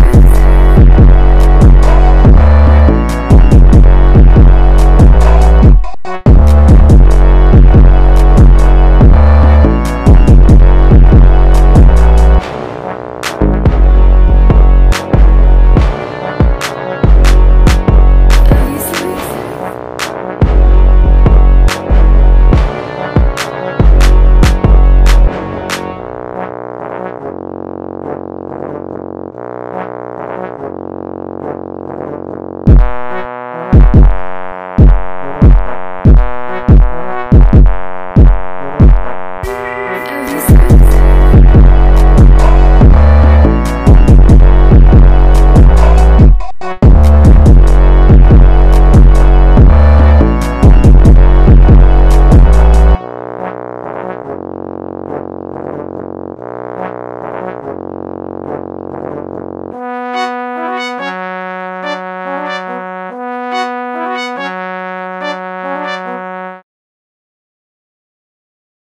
friend